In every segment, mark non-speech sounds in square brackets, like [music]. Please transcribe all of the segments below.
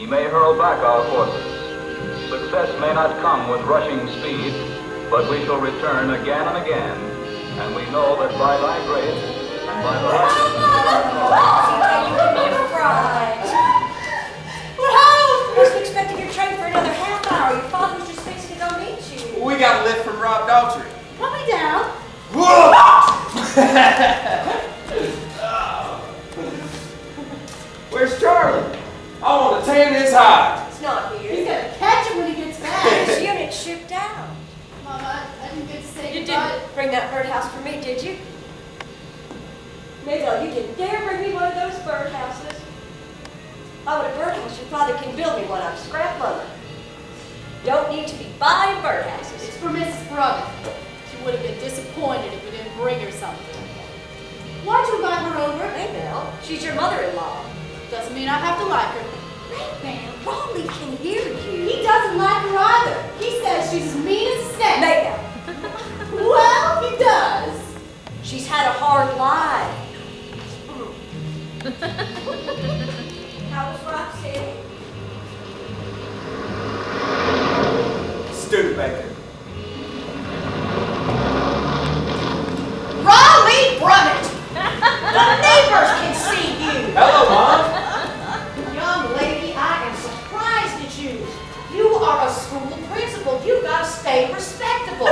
He may hurl back our forces. Success may not come with rushing speed, but we shall return again and again. And we know that by thy grace and by the Well, how? I wasn't expecting your train for another half hour. Your father was just fixing to go meet you. We got a lift from Rob Daltrey. Put me down. [laughs] Where's Charlie? I want to tan his hide. It's not here. He's gonna catch him when he gets back. [laughs] His unit shipped out. Mama, I didn't get to say You goodbye. didn't bring that birdhouse for me, did you? Mabel, you didn't dare bring me one of those birdhouses. I want a birdhouse. Your father can build me one. I'm scrap lumber. Don't need to be buying birdhouses. It's for Mrs. Brummett. She would have been disappointed if we didn't bring her something. Why'd you invite her over? Mabel, she's your mother-in-law. Doesn't mean I have to like her. Mabel, Raleigh can hear you. He doesn't like her either. He says she's as mean as a snake. Mabel, [laughs] Well, he does. she's had a hard life. [laughs] How was Roxy? Studebaker. Raleigh Brummett! [laughs] a school principal. You've got to stay respectable.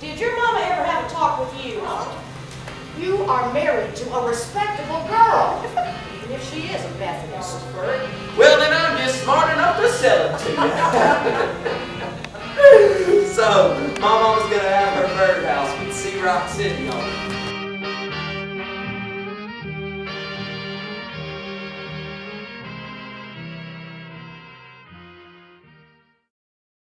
Did your mama ever have a talk with you? You are married to a respectable girl, even if she is a Methodist. Well, then I'm just smart enough to sell it to you. [laughs] so, Mama was gonna have her birdhouse with See Rock City on it.